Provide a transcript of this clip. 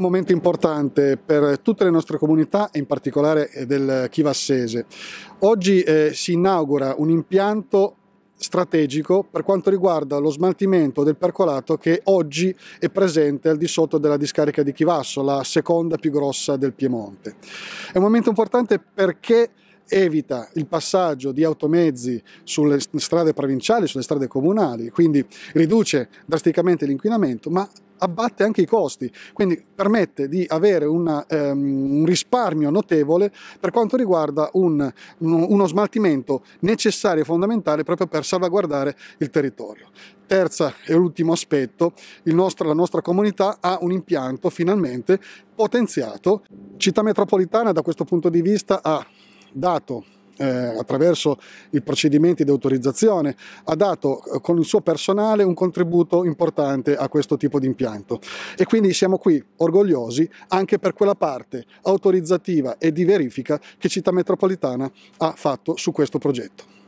un momento importante per tutte le nostre comunità e in particolare del Chivassese. Oggi eh, si inaugura un impianto strategico per quanto riguarda lo smaltimento del percolato che oggi è presente al di sotto della discarica di Chivasso, la seconda più grossa del Piemonte. È un momento importante perché evita il passaggio di automezzi sulle strade provinciali, sulle strade comunali, quindi riduce drasticamente l'inquinamento, ma abbatte anche i costi, quindi permette di avere una, um, un risparmio notevole per quanto riguarda un, uno smaltimento necessario e fondamentale proprio per salvaguardare il territorio. Terza e ultimo aspetto, nostro, la nostra comunità ha un impianto finalmente potenziato. Città metropolitana da questo punto di vista ha dato eh, attraverso i procedimenti di autorizzazione, ha dato eh, con il suo personale un contributo importante a questo tipo di impianto e quindi siamo qui orgogliosi anche per quella parte autorizzativa e di verifica che Città Metropolitana ha fatto su questo progetto.